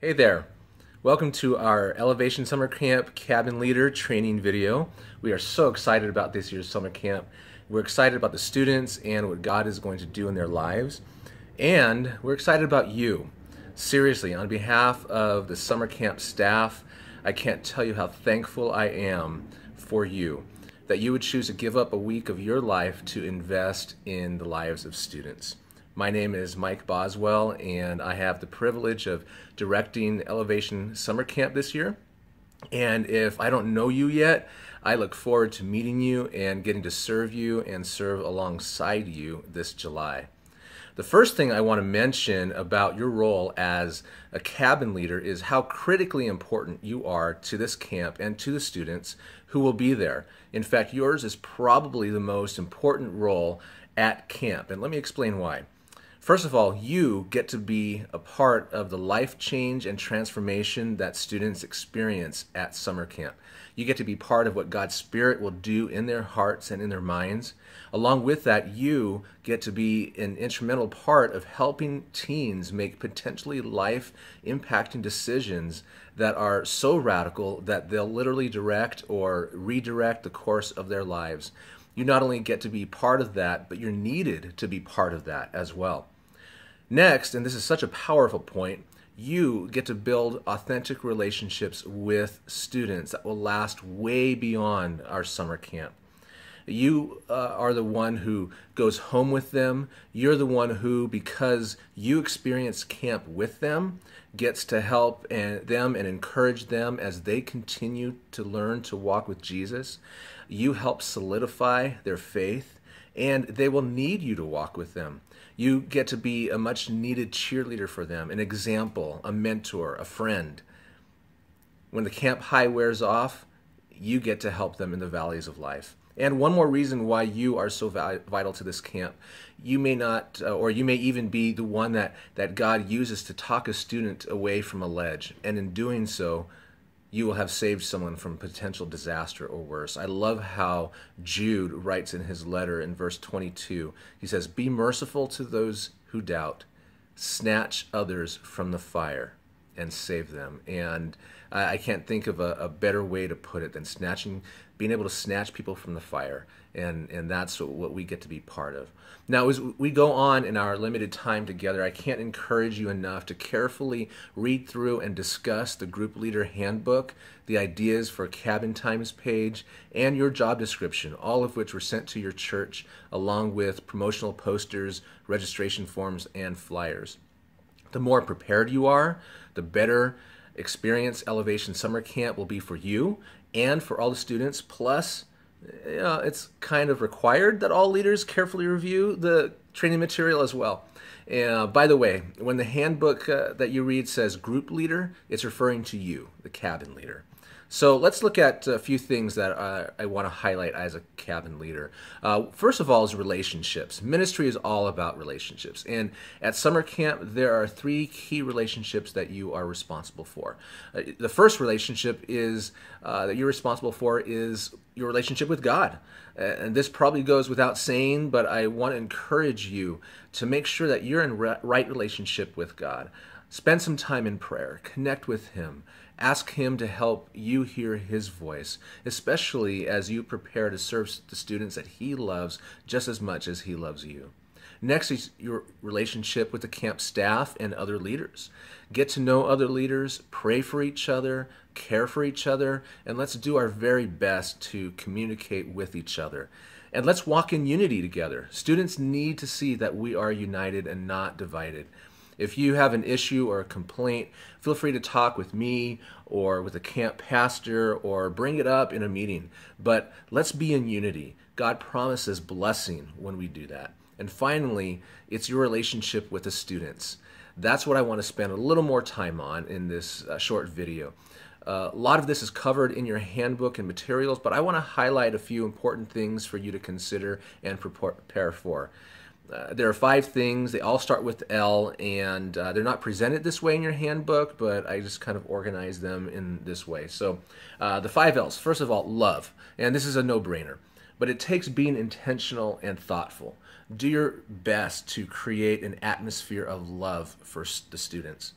Hey there. Welcome to our Elevation Summer Camp Cabin Leader training video. We are so excited about this year's summer camp. We're excited about the students and what God is going to do in their lives. And we're excited about you. Seriously, on behalf of the summer camp staff, I can't tell you how thankful I am for you that you would choose to give up a week of your life to invest in the lives of students. My name is Mike Boswell, and I have the privilege of directing Elevation Summer Camp this year. And if I don't know you yet, I look forward to meeting you and getting to serve you and serve alongside you this July. The first thing I want to mention about your role as a cabin leader is how critically important you are to this camp and to the students who will be there. In fact, yours is probably the most important role at camp, and let me explain why. First of all, you get to be a part of the life change and transformation that students experience at summer camp. You get to be part of what God's Spirit will do in their hearts and in their minds. Along with that, you get to be an instrumental part of helping teens make potentially life impacting decisions that are so radical that they'll literally direct or redirect the course of their lives. You not only get to be part of that, but you're needed to be part of that as well. Next, and this is such a powerful point, you get to build authentic relationships with students that will last way beyond our summer camp. You uh, are the one who goes home with them. You're the one who, because you experience camp with them, gets to help and, them and encourage them as they continue to learn to walk with Jesus. You help solidify their faith, and they will need you to walk with them. You get to be a much needed cheerleader for them, an example, a mentor, a friend. When the camp high wears off, you get to help them in the valleys of life. And one more reason why you are so vital to this camp. You may not, uh, or you may even be the one that, that God uses to talk a student away from a ledge. And in doing so, you will have saved someone from potential disaster or worse. I love how Jude writes in his letter in verse 22. He says, Be merciful to those who doubt, snatch others from the fire, and save them. And I, can't think of a, a, better way to put it than snatching, being able to snatch people from the fire. And, and that's what we get to be part of. Now, as we go on in our limited time together, I can't encourage you enough to carefully read through and discuss the group leader handbook, the ideas for cabin times page, and your job description, all of which were sent to your church, along with promotional posters, registration forms, and flyers. The more prepared you are, the better experience Elevation Summer Camp will be for you and for all the students. Plus, you know, it's kind of required that all leaders carefully review the training material as well. Uh, by the way, when the handbook uh, that you read says group leader, it's referring to you, the cabin leader. So let's look at a few things that uh, I want to highlight as a cabin leader. Uh, first of all, is relationships. Ministry is all about relationships. And at summer camp, there are three key relationships that you are responsible for. Uh, the first relationship is uh, that you're responsible for is your relationship with God. And this probably goes without saying, but I want to encourage you to make sure that you're in right relationship with God. Spend some time in prayer, connect with Him, ask Him to help you hear His voice, especially as you prepare to serve the students that He loves just as much as He loves you. Next is your relationship with the camp staff and other leaders. Get to know other leaders, pray for each other, care for each other, and let's do our very best to communicate with each other. And let's walk in unity together. Students need to see that we are united and not divided. If you have an issue or a complaint, feel free to talk with me or with a camp pastor or bring it up in a meeting. But let's be in unity. God promises blessing when we do that. And finally, it's your relationship with the students. That's what I want to spend a little more time on in this uh, short video. Uh, a lot of this is covered in your handbook and materials, but I want to highlight a few important things for you to consider and prepare for. Uh, there are five things. They all start with L, and uh, they're not presented this way in your handbook, but I just kind of organize them in this way. So, uh, the five L's. First of all, love. And this is a no brainer, but it takes being intentional and thoughtful. Do your best to create an atmosphere of love for the students.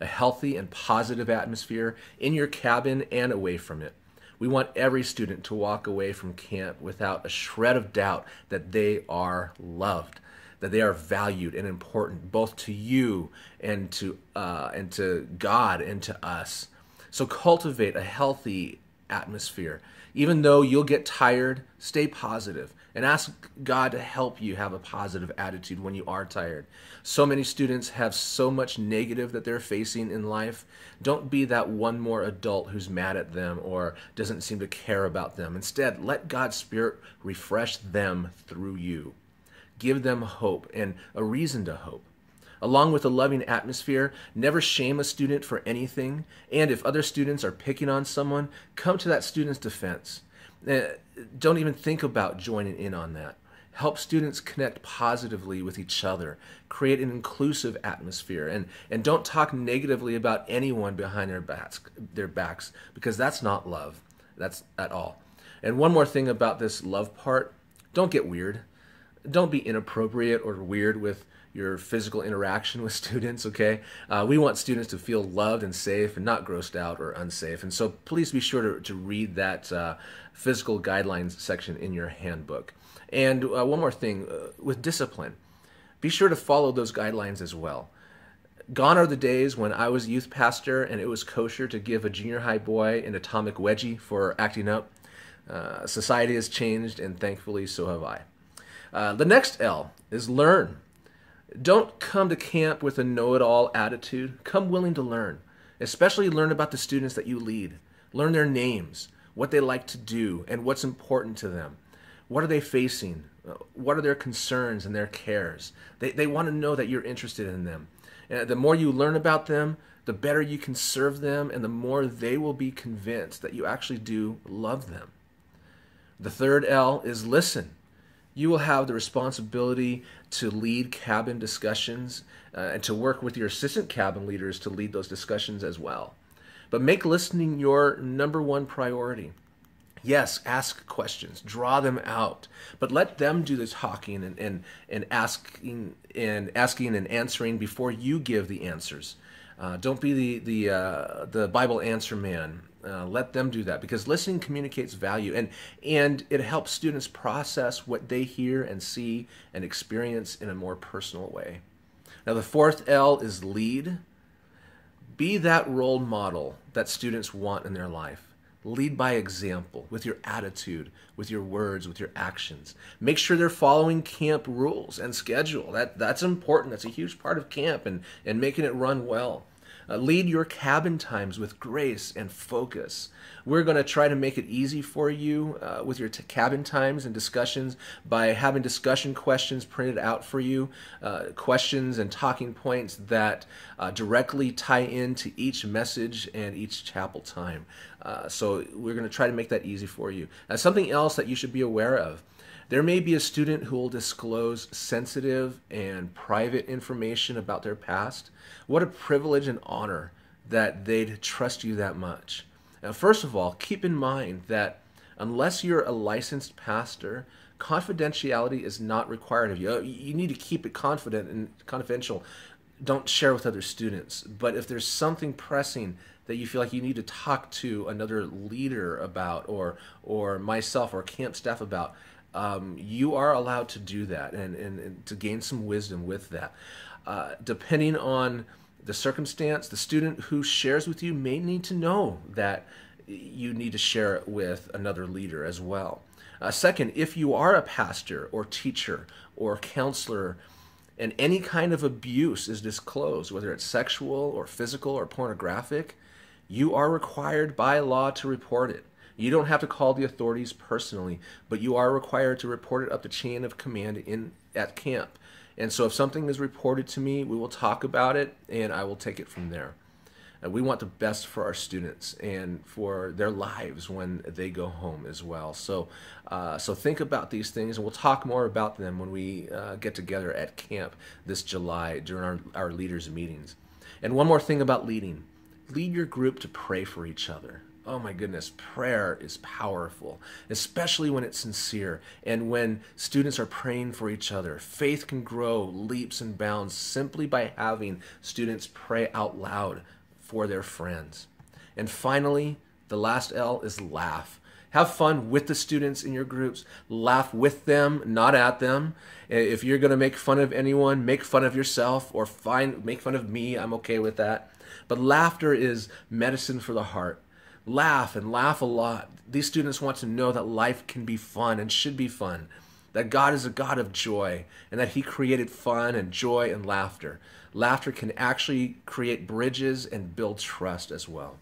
a healthy and positive atmosphere in your cabin and away from it. We want every student to walk away from camp without a shred of doubt that they are loved, that they are valued and important both to you and to uh, and to God and to us. So cultivate a healthy atmosphere. Even though you'll get tired, stay positive and ask God to help you have a positive attitude when you are tired. So many students have so much negative that they're facing in life. Don't be that one more adult who's mad at them or doesn't seem to care about them. Instead, let God's Spirit refresh them through you. Give them hope and a reason to hope. Along with a loving atmosphere, never shame a student for anything. And if other students are picking on someone, come to that student's defense. Uh, don't even think about joining in on that. Help students connect positively with each other. Create an inclusive atmosphere, and and don't talk negatively about anyone behind their backs. Their backs, because that's not love. That's at all. And one more thing about this love part: don't get weird. Don't be inappropriate or weird with your physical interaction with students, okay? Uh, we want students to feel loved and safe and not grossed out or unsafe. And so please be sure to, to read that uh, physical guidelines section in your handbook. And uh, one more thing uh, with discipline, be sure to follow those guidelines as well. Gone are the days when I was youth pastor and it was kosher to give a junior high boy an atomic wedgie for acting up. Uh, society has changed, and thankfully, so have I. Uh, the next L is learn. Don't come to camp with a know it all attitude. Come willing to learn, especially learn about the students that you lead. Learn their names, what they like to do, and what's important to them. What are they facing? What are their concerns and their cares? They, they want to know that you're interested in them. And the more you learn about them, the better you can serve them, and the more they will be convinced that you actually do love them. The third L is listen you will have the responsibility to lead cabin discussions uh, and to work with your assistant cabin leaders to lead those discussions as well. But make listening your number one priority. Yes, ask questions, draw them out, but let them do the talking and, and, and asking and asking and answering before you give the answers. Uh, don't be the the uh, the Bible answer man. Uh, let them do that because listening communicates value and and it helps students process what they hear and see and experience in a more personal way. Now the fourth L is lead. Be that role model that students want in their life. Lead by example with your attitude, with your words, with your actions. Make sure they're following camp rules and schedule. That that's important. That's a huge part of camp and and making it run well. Uh, lead your cabin times with grace and focus. We're going to try to make it easy for you uh, with your cabin times and discussions by having discussion questions printed out for you, uh, questions and talking points that uh, directly tie into each message and each chapel time. Uh, so we're going to try to make that easy for you. Now, something else that you should be aware of. There may be a student who will disclose sensitive and private information about their past. What a privilege and honor that they'd trust you that much. Now, first of all, keep in mind that unless you're a licensed pastor, confidentiality is not required of you. You need to keep it confident and confidential. Don't share with other students. But if there's something pressing that you feel like you need to talk to another leader about or or myself or camp staff about, um, you are allowed to do that and, and, and, to gain some wisdom with that. Uh, depending on the circumstance, the student who shares with you may need to know that you need to share it with another leader as well. Uh, second, if you are a pastor or teacher or counselor, and any kind of abuse is disclosed, whether it's sexual or physical or pornographic, you are required by law to report it. You don't have to call the authorities personally, but you are required to report it up the chain of command in at camp. And so if something is reported to me, we will talk about it and I will take it from there. And we want the best for our students and for their lives when they go home as well. So, uh, so think about these things, and we'll talk more about them when we uh, get together at camp this July during our, our leaders' meetings. And one more thing about leading lead your group to pray for each other oh my goodness, prayer is powerful, especially when it's sincere and when students are praying for each other. Faith can grow leaps and bounds simply by having students pray out loud for their friends. And finally, the last L is laugh. Have fun with the students in your groups. Laugh with them, not at them. If you're going to make fun of anyone, make fun of yourself or find make fun of me. I'm okay with that. But laughter is medicine for the heart. Laugh and laugh a lot. These students want to know that life can be fun and should be fun. That God is a God of joy and that He created fun and joy and laughter. Laughter can actually create bridges and build trust as well.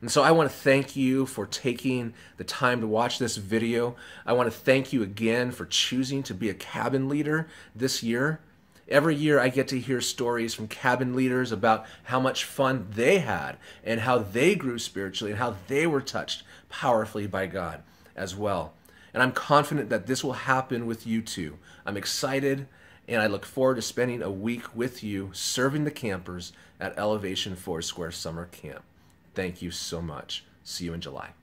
And so I want to thank you for taking the time to watch this video. I want to thank you again for choosing to be a cabin leader this year. Every year I get to hear stories from cabin leaders about how much fun they had and how they grew spiritually and how they were touched powerfully by God as well. And I'm confident that this will happen with you too. I'm excited and I look forward to spending a week with you serving the campers at Elevation Foursquare Summer Camp. Thank you so much. See you in July.